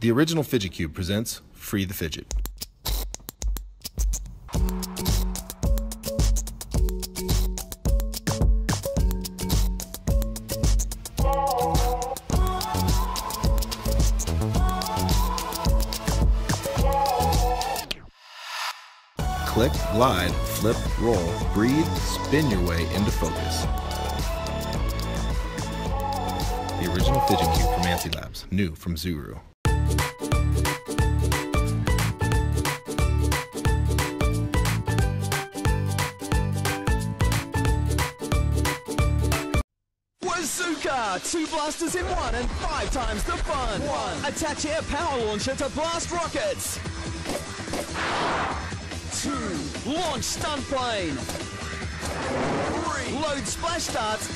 The original Fidget Cube presents Free the Fidget. Click, glide, flip, roll, breathe, spin your way into focus. The original Fidget Cube from Antsy Labs, new from Zuru. Wazooka! Two blasters in one and five times the fun! One. Attach air power launcher to blast rockets! Two. Launch stunt plane! Three. Load splash darts!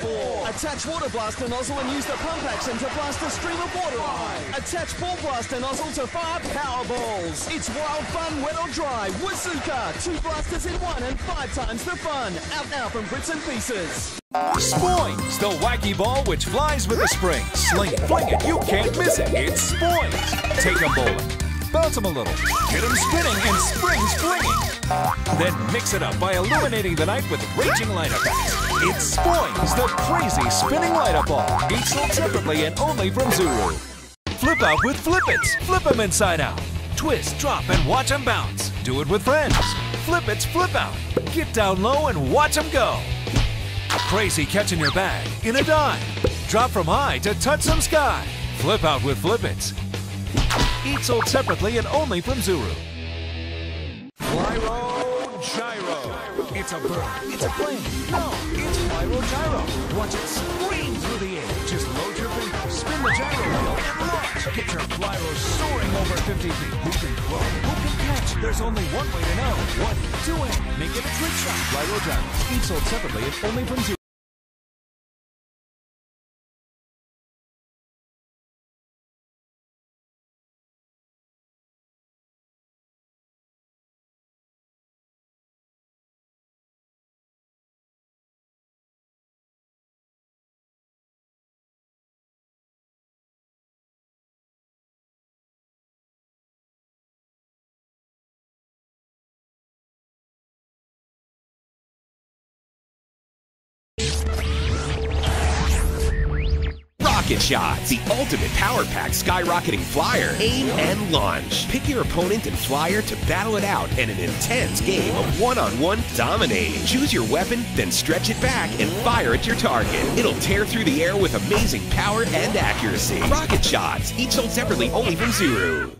Four. Attach water blaster nozzle and use the pump action to blast a stream of water! Five. Attach ball blaster nozzle to fire power balls! It's wild fun, wet or dry! Wazooka! Two blasters in one and five times the fun! Out now from Brits and Pieces! Spoings, the wacky ball which flies with a spring. Sling it, fling it, you can't miss it. It's Spoings. Take 'em bowling. Bounce 'em a little. Get 'em spinning and springs flinging. Then mix it up by illuminating the night with raging light effects. It's Spoings, the crazy spinning light up ball. Each sold separately and only from Zuru. Flip out with Flip Its. Flip 'em inside out. Twist, drop, and watch watch 'em bounce. Do it with friends. Flip Its Flip Out. Get down low and watch watch 'em go. Crazy catching your bag in a dive. Drop from high to touch some sky. Flip out with Flip Its. Each sold separately and only from Zuru. Flyro Gyro. It's a bird. It's a plane. No, it's Flyro Gyro. Watch it scream through the air. Just load your spin the gyro wheel, and launch. Get your Flyro soaring over 50 feet. Who can throw? Who can catch? There's only one way to know. Are you doing? Make it a trick shot. Flyro Gyro. Each sold separately and only from Zuru. Rocket Shots, the ultimate power pack skyrocketing flyer. Aim and launch. Pick your opponent and flyer to battle it out in an intense game of one on one dominating. Choose your weapon, then stretch it back and fire at your target. It'll tear through the air with amazing power and accuracy. Rocket Shots, each sold separately only from Zuru.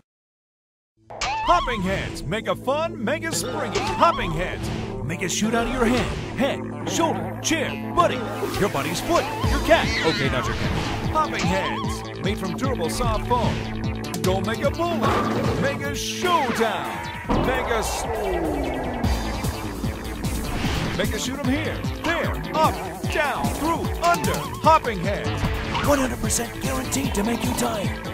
Hopping heads. Make a fun, mega springy hopping heads. Make it shoot out of your head, head, shoulder, chair, buddy, your buddy's foot, your cat. Okay, not your cat. Hopping heads. Made from durable soft foam. Go make a bullet. Mega showdown. Mega. S- Make a shoot 'em here, there, up, down, through, under. Hopping heads. 100% guaranteed to make you tired.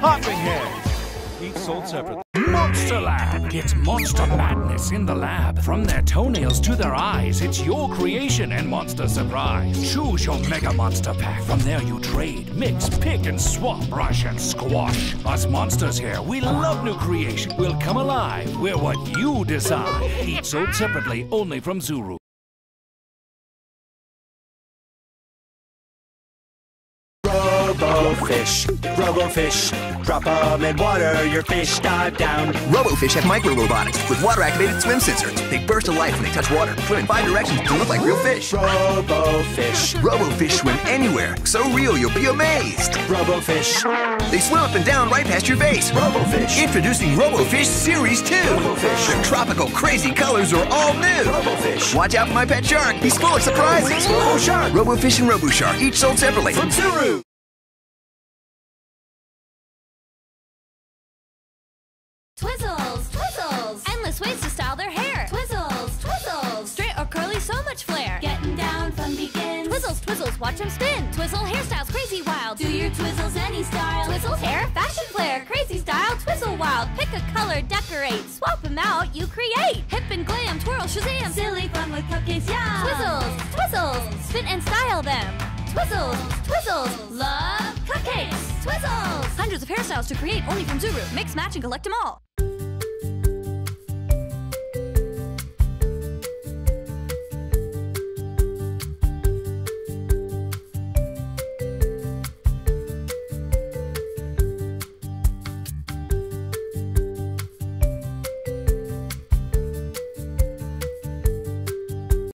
Hopping heads. Each sold separately. Monster Lab! It's monster madness in the lab. From their toenails to their eyes, it's your creation and monster surprise. Choose your Mega Monster Pack. From there you trade, mix, pick, and swap, brush, and squash. Us monsters here, we love new creation. We'll come alive. We're what you decide. Each sold separately, only from Zuru. Robo fish, robofish, Robofish, drop 'em in water, your fish dive down. RoboFish have micro robotics with water-activated swim sensors. They burst to life when they touch water, swim in five directions to look like real fish. Robofish, RoboFish swim anywhere, so real you'll be amazed. Robofish, They swim up and down right past your face. Robofish, Introducing RoboFish Series 2. RoboFish. Their tropical crazy colors are all new. Robofish, Watch out for my pet shark. He's full of surprises. RoboShark, RoboFish and RoboShark, each sold separately. from Zuru. Endless ways to style their hair. Twizzles, twizzles, straight or curly, so much flair. Getting down fun begins. Twizzles, twizzles, watch them spin. Twizzle hairstyles, crazy wild. Do your twizzles any style. Twizzles hair, fashion flair, crazy style, twizzle wild. Pick a color, decorate, swap them out, you create. Hip and glam, twirl, shazam. Silly fun with cupcakes, yeah. Twizzles, twizzles, spin and style them. Twizzles, twizzles, love cupcakes. Twizzles. Hundreds of hairstyles to create only from Zuru. Mix, match, and collect them all.